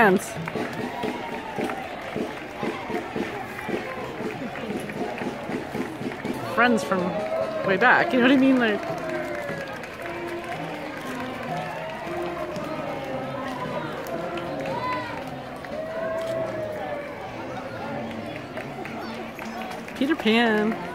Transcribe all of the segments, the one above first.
pants. Friends from way back, you know what I mean? Like, Peter Pan.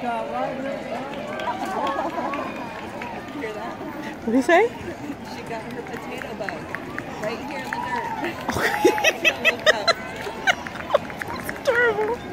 Box, she got right here. What did he say? She got her potato bug right here in the dirt. Look up. Terrible.